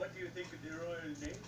what do you think of the Royal name?